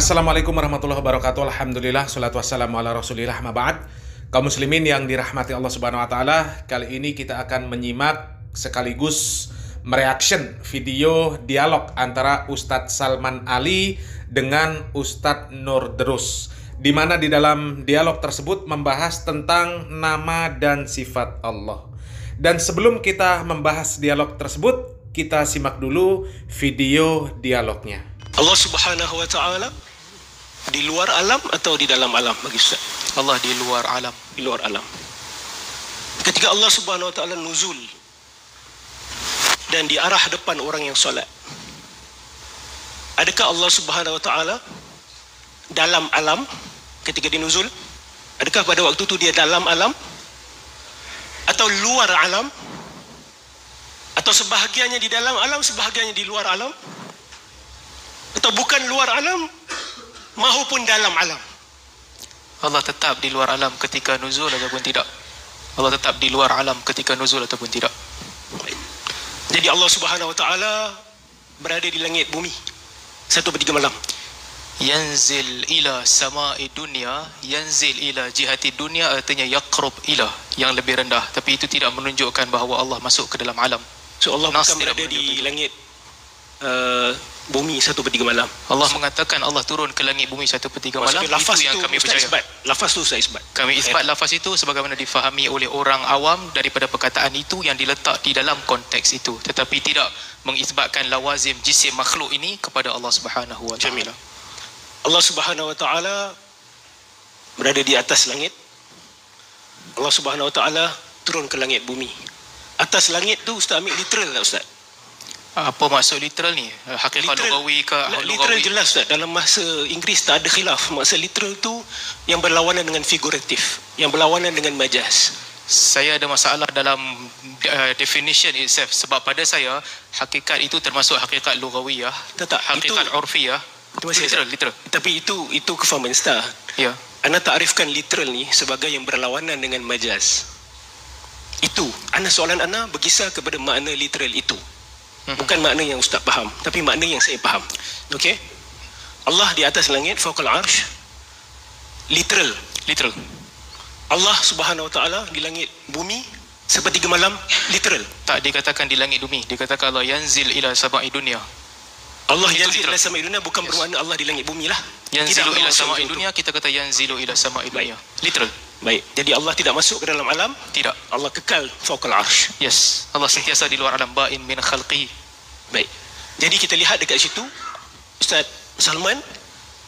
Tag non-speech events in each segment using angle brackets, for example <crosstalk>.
Assalamualaikum warahmatullahi wabarakatuh. Alhamdulillah, salatu wassalamu ala rasulillah maba'ad. Kaum muslimin yang dirahmati Allah subhanahu wa ta'ala, kali ini kita akan menyimak sekaligus mereaction video dialog antara Ustadz Salman Ali dengan Ustadz Nur Derus. Di mana di dalam dialog tersebut membahas tentang nama dan sifat Allah. Dan sebelum kita membahas dialog tersebut, kita simak dulu video dialognya. Allah Subhanahu wa taala di luar alam atau di dalam alam bagi Ustaz? Allah di luar alam. Di luar alam. Ketika Allah Subhanahu wa taala nuzul dan di arah depan orang yang solat. Adakah Allah Subhanahu wa taala dalam alam ketika dinuzul? Adakah pada waktu itu dia dalam alam atau luar alam? Atau sebahagiannya di dalam alam, sebahagiannya di luar alam? atau bukan luar alam maupun dalam alam. Allah tetap di luar alam ketika nuzul ataupun tidak. Allah tetap di luar alam ketika nuzul ataupun tidak. Jadi Allah subhanahu wa ta'ala berada di langit bumi satu per tiga malam. Yanzil ila sama'i dunia yanzil ila jihati dunia artinya yaqrub ila yang lebih rendah. Tapi itu tidak menunjukkan bahawa Allah masuk ke dalam alam. So Allah Nas bukan berada di langit uh, bumi satu per tiga malam. Allah mengatakan Allah turun ke langit bumi satu per tiga malam. Lafaz itu yang kami percaya. Isbat. Lafaz itu saya isbat. Kami isbat lafaz itu sebagaimana difahami oleh orang awam daripada perkataan itu yang diletak di dalam konteks itu. Tetapi tidak mengisbatkan lawazim jisim makhluk ini kepada Allah Subhanahu Wa Taala. Allah Subhanahu Wa Taala berada di atas langit. Allah Subhanahu Wa Taala turun ke langit bumi. Atas langit tu Ustaz ambil literal tak Ustaz? Apa maksud literal ni? Hakikat lugawi ke literal lugawi? jelas tak? Dalam bahasa Inggeris tak ada khilaf. Maksud literal tu yang berlawanan dengan figuratif yang berlawanan dengan majaz saya ada masalah dalam uh, definition itself. Sebab pada saya hakikat itu termasuk hakikat lugawiyah tak, hakikat itu, urfiyah itu literal, literal. Tapi itu itu kefahaman star ya. Anda takrifkan literal ni sebagai yang berlawanan dengan majaz itu. Anda soalan anda berkisar kepada makna literal itu. Bukan makna yang ustaz faham, tapi makna yang saya faham. Okey? Allah di atas langit fawqal arsh literal, literal. Allah Subhanahu wa taala di langit bumi seperti malam literal. Tak dikatakan di langit bumi, dikatakan Allah yanzil ila sama'i dunia. Allah yanzil ila sama'i dunia bukan yes. bermakna Allah di langit bumi lah. Yanzilu ila sama'i dunia kita kata yanzilu ila sama'i dunia. Literal. Baik. Jadi Allah tidak masuk ke dalam alam? Tidak. Allah kekal fawqal arsh. Yes. Allah sentiasa di luar alam ba'in min khalqi. Baik. Jadi kita lihat dekat situ Ustaz Salman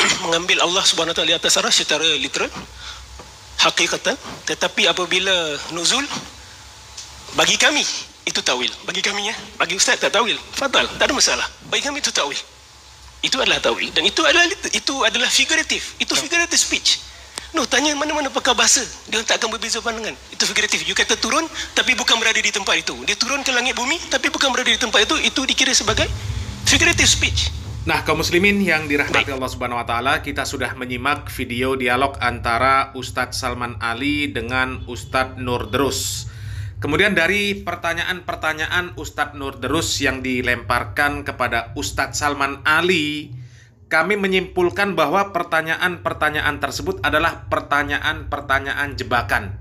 <clears throat> mengambil Allah Subhanahu taala di atas arsh secara literal hakikatan. Tetapi apabila nuzul bagi kami itu tawil. Bagi kami ya. Bagi ustaz tak tawil fatal tak ada masalah. Bagi kami itu tawil. Itu adalah tawil. Dan itu adalah itu adalah figuratif. Itu figurative speech No, tanya mana-mana pakar bahasa. Dia tak akan berbeza pandangan. Itu figuratif. You kata turun, tapi bukan berada di tempat itu. Dia turun ke langit bumi, tapi bukan berada di tempat itu. Itu dikira sebagai figurative speech. Nah, kaum muslimin yang dirahmati Allah Subhanahu wa taala, kita sudah menyimak video dialog antara Ustadz Salman Ali dengan Ustadz Nur Derus. Kemudian dari pertanyaan-pertanyaan Ustadz Nur Derus yang dilemparkan kepada Ustadz Salman Ali, kami menyimpulkan bahwa pertanyaan-pertanyaan tersebut adalah pertanyaan-pertanyaan jebakan.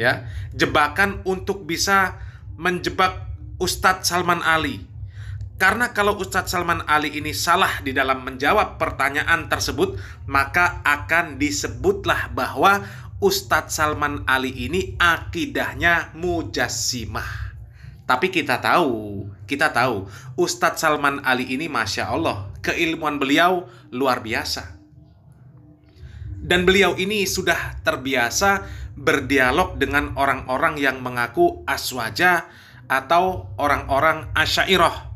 Ya, jebakan untuk bisa menjebak Ustadz Salman Ali. Karena kalau Ustadz Salman Ali ini salah di dalam menjawab pertanyaan tersebut, maka akan disebutlah bahwa Ustadz Salman Ali ini akidahnya mujassimah. Tapi kita tahu, kita tahu Ustadz Salman Ali ini Masya Allah, keilmuan beliau luar biasa. Dan beliau ini sudah terbiasa berdialog dengan orang-orang yang mengaku aswaja atau orang-orang asyairah.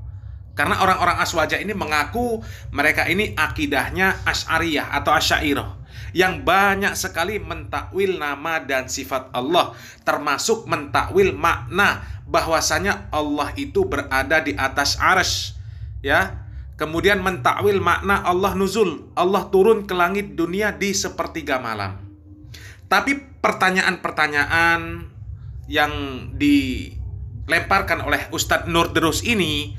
Karena orang-orang aswaja ini mengaku mereka ini akidahnya asyariyah atau asyairah yang banyak sekali mentakwil nama dan sifat Allah termasuk mentakwil makna bahwasanya Allah itu berada di atas arsy ya kemudian mentakwil makna Allah nuzul Allah turun ke langit dunia di sepertiga malam tapi pertanyaan-pertanyaan yang dilemparkan oleh Ustadz Nur Derus ini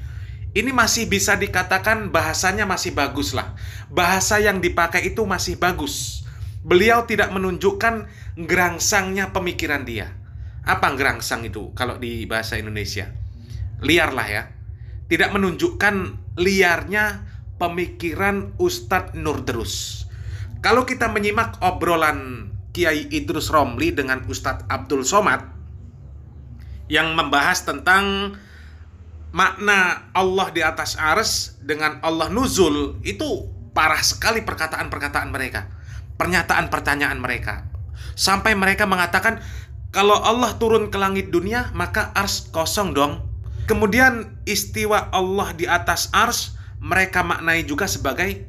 ini masih bisa dikatakan bahasanya masih bagus lah. Bahasa yang dipakai itu masih bagus. Beliau tidak menunjukkan gerangsangnya pemikiran dia. Apa gerangsang itu kalau di bahasa Indonesia? Liar lah ya. Tidak menunjukkan liarnya pemikiran Ustadz Nurdrus. Kalau kita menyimak obrolan Kiai Idrus Romli dengan Ustadz Abdul Somad yang membahas tentang makna Allah di atas ars dengan Allah nuzul itu parah sekali perkataan-perkataan mereka. Pernyataan pertanyaan mereka. Sampai mereka mengatakan kalau Allah turun ke langit dunia maka ars kosong dong. Kemudian istiwa Allah di atas ars mereka maknai juga sebagai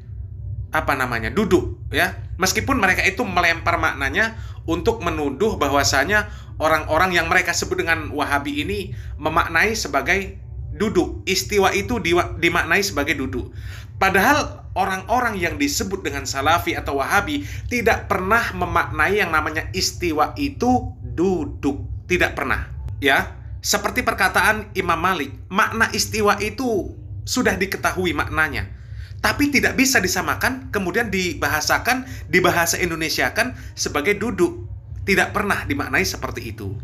apa namanya duduk ya meskipun mereka itu melempar maknanya untuk menuduh bahwasanya orang-orang yang mereka sebut dengan Wahabi ini memaknai sebagai duduk. Istiwa itu dimaknai sebagai duduk. Padahal orang-orang yang disebut dengan Salafi atau Wahabi tidak pernah memaknai yang namanya istiwa itu duduk. Tidak pernah. Ya, seperti perkataan Imam Malik, makna istiwa itu sudah diketahui maknanya. Tapi tidak bisa disamakan, kemudian dibahasakan, dibahasa Indonesia kan sebagai duduk. Tidak pernah dimaknai seperti itu.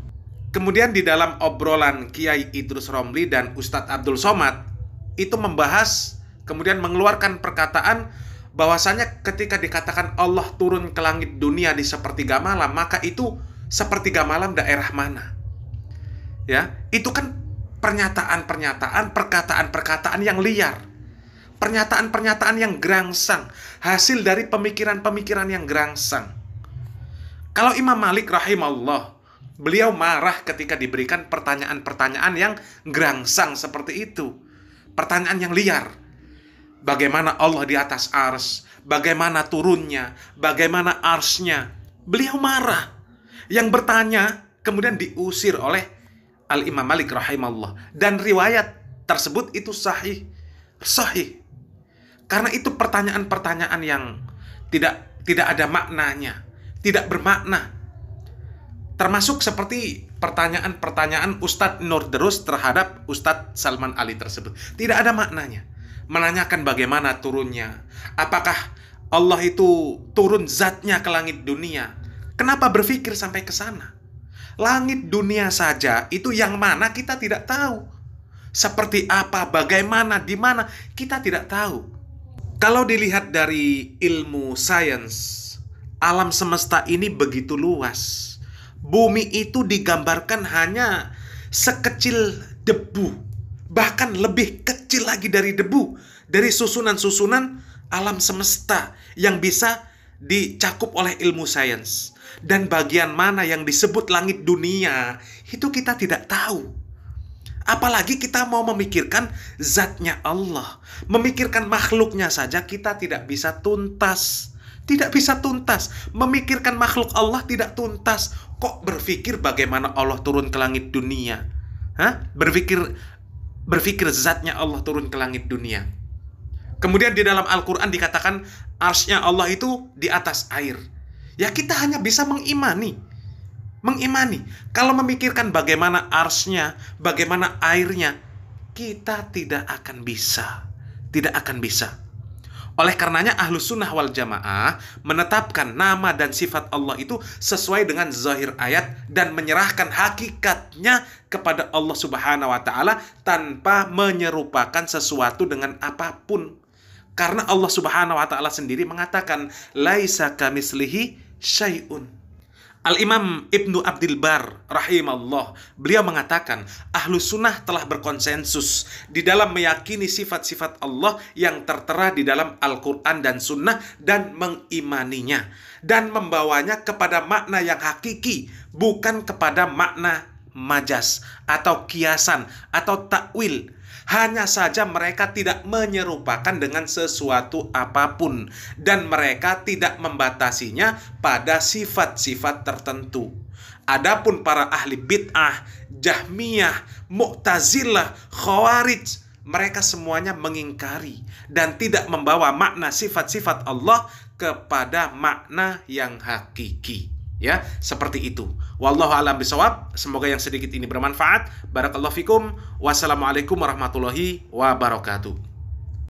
Kemudian di dalam obrolan Kiai Idrus Romli dan Ustadz Abdul Somad itu membahas kemudian mengeluarkan perkataan bahwasanya ketika dikatakan Allah turun ke langit dunia di sepertiga malam maka itu sepertiga malam daerah mana? Ya, itu kan pernyataan-pernyataan, perkataan-perkataan yang liar. Pernyataan-pernyataan yang gerangsang, hasil dari pemikiran-pemikiran yang gerangsang. Kalau Imam Malik rahimahullah Beliau marah ketika diberikan pertanyaan-pertanyaan yang gerangsang seperti itu. Pertanyaan yang liar. Bagaimana Allah di atas ars? Bagaimana turunnya? Bagaimana arsnya? Beliau marah. Yang bertanya kemudian diusir oleh Al-Imam Malik rahimahullah. Dan riwayat tersebut itu sahih. Sahih. Karena itu pertanyaan-pertanyaan yang tidak tidak ada maknanya, tidak bermakna Termasuk seperti pertanyaan-pertanyaan Ustadz Nurderus terhadap Ustadz Salman Ali tersebut. Tidak ada maknanya. Menanyakan bagaimana turunnya. Apakah Allah itu turun zatnya ke langit dunia? Kenapa berpikir sampai ke sana? Langit dunia saja itu yang mana kita tidak tahu. Seperti apa, bagaimana, di mana kita tidak tahu. Kalau dilihat dari ilmu sains, alam semesta ini begitu luas bumi itu digambarkan hanya sekecil debu, bahkan lebih kecil lagi dari debu, dari susunan-susunan alam semesta yang bisa dicakup oleh ilmu sains. Dan bagian mana yang disebut langit dunia, itu kita tidak tahu. Apalagi kita mau memikirkan zatnya Allah. Memikirkan makhluknya saja kita tidak bisa tuntas. Tidak bisa tuntas. Memikirkan makhluk Allah tidak tuntas. Kok berpikir bagaimana Allah turun ke langit dunia? Hah? Berpikir berpikir zatnya Allah turun ke langit dunia. Kemudian di dalam Al-Quran dikatakan arsnya Allah itu di atas air. Ya kita hanya bisa mengimani. Mengimani. Kalau memikirkan bagaimana arsnya, bagaimana airnya, kita tidak akan bisa. Tidak akan bisa. Oleh karenanya ahlu sunnah wal jamaah menetapkan nama dan sifat Allah itu sesuai dengan zahir ayat dan menyerahkan hakikatnya kepada Allah subhanahu wa ta'ala tanpa menyerupakan sesuatu dengan apa pun. Karena Allah subhanahu wa ta'ala sendiri mengatakan, Laisa kamislihi syai'un. Al-Imam Ibnu Abdul Bar rahimahullah beliau mengatakan ahlu sunnah telah berkonsensus di dalam meyakini sifat-sifat Allah yang tertera di dalam Al-Quran dan sunnah dan mengimaninya dan membawanya kepada makna yang hakiki bukan kepada makna majas atau kiasan atau takwil hanya saja mereka tidak menyerupakan dengan sesuatu apa pun dan mereka tidak membatasinya pada sifat-sifat tertentu. Adapun para ahli bid'ah, Jahmiyah, Mu'tazilah, Khawarij, mereka semuanya mengingkari dan tidak membawa makna sifat-sifat Allah kepada makna yang hakiki. Ya, seperti itu. Wallahu alam bisawab. Semoga yang sedikit ini bermanfaat. Barakallahu fikum. Wassalamualaikum warahmatullahi wabarakatuh.